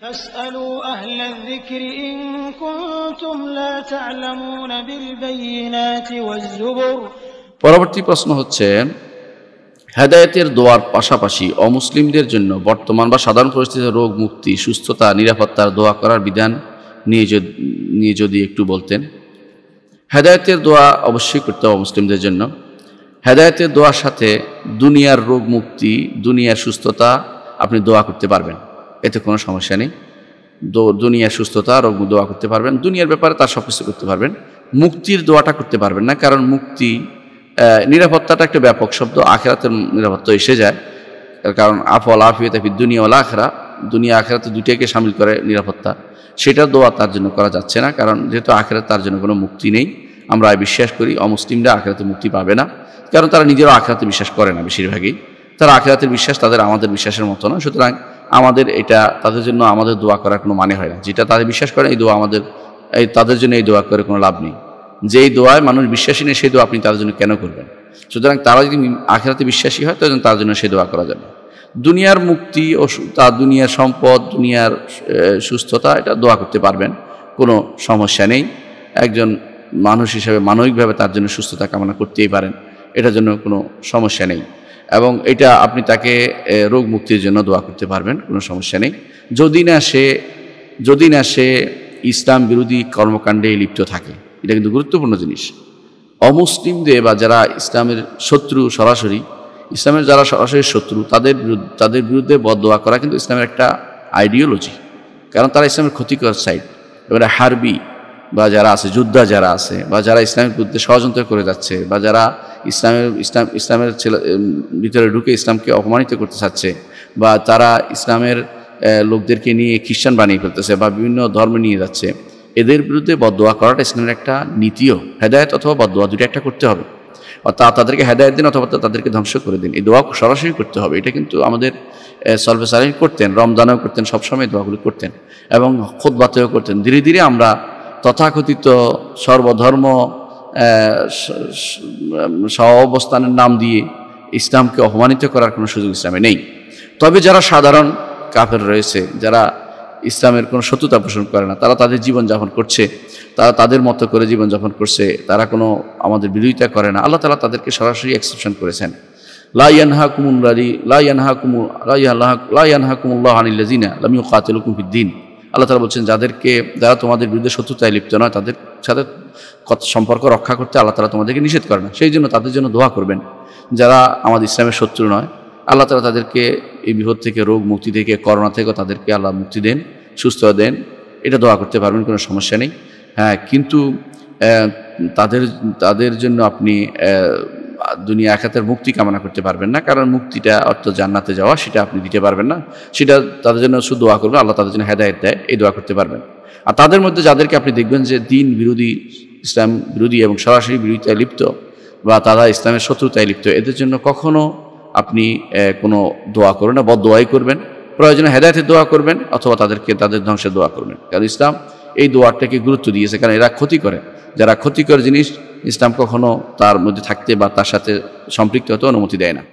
فاسألوا أهل الذكر إن كنتم لا تعلمون بالبينات والزبر পরবর্তী প্রশ্ন হচ্ছে হেদায়েতের দোয়ার পাশাপাশি অমুসলিমদের জন্য বর্তমান বা সাধারণ পরিস্থিতিতে রোগ মুক্তি সুস্থতা নিরাপত্তার দোয়া করার বিধান নিয়ে যদি নিয়ে যদি একটু বলতেন হেদায়েতের দোয়া অবশ্যই করতে হবে মুসলিমদের জন্য হেদায়েতের দোয়ার সাথে দুনিয়ার রোগ মুক্তি দুনিয়ার সুস্থতা আপনি দোয়া করতে পারবেন এতে কোনো সমস্যা নেই। দো- দুনিয়ার সুস্থতা, রোগ দোয়া করতে পারবেন। দুনিয়ার ব্যাপারে তার সব কিছু করতে পারবেন। মুক্তির দোয়াটা করতে পারবেন না, কারণ মুক্তি নিরাপত্তাটা একটা ব্যাপক শব্দ। আখেরাতের নিরাপত্তা এসে যায়। কারণ আফল আফিয়ত দুনিয়া ওলা আখরা। দুনিয়া আখেরাতে দুইটাকে সামিল করে নিরাপত্তা। সেটা দোয়া তার জন্য করা যাচ্ছে না, কারণ যেহেতু আখেরাত তার জন্য কোনো মুক্তি নেই, আমরা বিশ্বাস করি অমুসলিমরা আখেরাতে মুক্তি পাবে না, কারণ তারা নিজেরও আখেরাতে বিশ্বাস করে না বেশিরভাগই। তারা আখেরাতের বিশ্বাস তাদের আমাদের বিশ্বাসের মতো না। সুতরাং আমাদের এটা, তাদের জন্য আমাদের দোয়া করার কোনো মানে হয় না। যেটা তাদের বিশ্বাস করে, এই দোয়া আমাদের, এই তাদের জন্য এই দোয়া করে কোনো লাভ নেই। যেই দোয়ায় মানুষ বিশ্বাসী নেই, সেই দোয়া আপনি তাদের জন্য কেন করবেন? সুতরাং তারা যদি আখেরাতে বিশ্বাসী হয় তাহলে তার জন্য সে দোয়া করা যাবে। দুনিয়ার মুক্তি ও তার দুনিয়ার সম্পদ, দুনিয়ার সুস্থতা, এটা দোয়া করতে পারবেন, কোনো সমস্যা নেই। একজন মানুষ হিসেবে মানবিকভাবে তার জন্য সুস্থতা কামনা করতেই পারেন, এটার জন্য কোনো সমস্যা নেই। এবং এটা আপনি তাকে রোগ মুক্তির জন্য দোয়া করতে পারবেন, কোনো সমস্যা নেই। যদি না সে, যদি না সে ইসলাম বিরোধী কর্মকাণ্ডে লিপ্ত থাকে, এটা কিন্তু গুরুত্বপূর্ণ জিনিস। অমুসলিমদের বা যারা ইসলামের শত্রু সরাসরি, ইসলামের যারা সরাসরি শত্রু, তাদের বিরুদ্ধে তাদের বিরুদ্ধে বদোয়া করা কিন্তু ইসলামের একটা আইডিওলজি কারণ তারা ইসলামের ক্ষতিকর সাইড এবারে হারবি বা যারা আছে, যোদ্ধা যারা আছে, বা যারা ইসলামের বিরুদ্ধে ষড়যন্ত্র করে যাচ্ছে, বা যারা ইসলামের, ইসলাম, ইসলামের ছেলে ভিতরে ঢুকে ইসলামকে অপমানিত করতে চাচ্ছে, বা তারা ইসলামের লোকদেরকে নিয়ে খ্রিস্টান বানিয়ে ফেলতেছে, বা বিভিন্ন ধর্ম নিয়ে যাচ্ছে, এদের বিরুদ্ধে বদোয়া করাটা ইসলামের একটা নীতিও। হেদায়ত অথবা বদোয়া দুটো একটা করতে হবে। অর্থাৎ তাদেরকে হেদায়ত দিন অথবা তাদেরকে ধ্বংস করে দিন। এই দোয়া সরাসরি করতে হবে। এটা কিন্তু আমাদের সলভে সালিন করতেন, রমজানেও করতেন, সবসময় দোয়াগুলি করতেন এবং খোদবাতেও করতেন। ধীরে ধীরে আমরা তথাকথিত সর্বধর্ম সহ অবস্থানের নাম দিয়ে ইসলামকে অপমানিত করার কোনো সুযোগ ইসলামে নেই। তবে যারা সাধারণ কাফের রয়েছে, যারা ইসলামের কোনো শত্রুতা পোষণ করে না, তারা তাদের জীবনযাপন করছে, তারা তাদের মতো করে জীবনযাপন করছে, তারা কোনো আমাদের বিরোধিতা করে না। আল্লাহ তালা তাদেরকে সরাসরি এক্সেপশন করেছেন। লাইয়ানহা কুমুল্লারি লাইয়ানহা কুমু লাইয়ানহা কুমুল্লাহ আনিল্লাজিনা লামিউ কাতিলুকুম ফিদ্দিন আল্লাহ তালা বলছেন, যাদেরকে, যারা তোমাদের বিরুদ্ধে শত্রুতায় লিপ্ত নয়, তাদের সাথে সম্পর্ক রক্ষা করতে আল্লাহ তালা তোমাদেরকে নিষেধ করে না। সেই জন্য তাদের জন্য দোয়া করবেন, যারা আমাদের ইসলামের শত্রু নয়, আল্লাহ তালা তাদেরকে এই বিপদ থেকে, রোগ মুক্তি থেকে, করোনা থেকেও তাদেরকে আল্লাহ মুক্তি দেন সুস্থ দেন, এটা দোয়া করতে পারবেন, কোনো সমস্যা নেই। হ্যাঁ কিন্তু তাদের তাদের জন্য আপনি দুনিয়া আখাতের মুক্তি কামনা করতে পারবেন না, কারণ মুক্তিটা অর্থ জান্নাতে যাওয়া, সেটা আপনি দিতে পারবেন না। সেটা তাদের জন্য শুধু দোয়া করবেন, আল্লাহ তাদের জন্য হেদায়ত দেয়, এই দোয়া করতে পারবেন। আর তাদের মধ্যে যাদেরকে আপনি দেখবেন যে দিন বিরোধী, ইসলাম বিরোধী এবং সরাসরি বিরোধিতায় লিপ্ত বা তারা ইসলামের শত্রুতায় লিপ্ত, এদের জন্য কখনো আপনি কোনো দোয়া করবেন না বদ দোয়াই করবেন। প্রয়োজনে হেদায়তের দোয়া করবেন অথবা তাদেরকে, তাদের ধ্বংসের দোয়া করবেন। কারণ ইসলাম এই দোয়াটাকে গুরুত্ব দিয়েছে, কারণ এরা ক্ষতি করে। যারা ক্ষতিকর জিনিস ইসলাম কখনো তার মধ্যে থাকতে বা তার সাথে সম্পৃক্ত হতে অনুমতি দেয় না।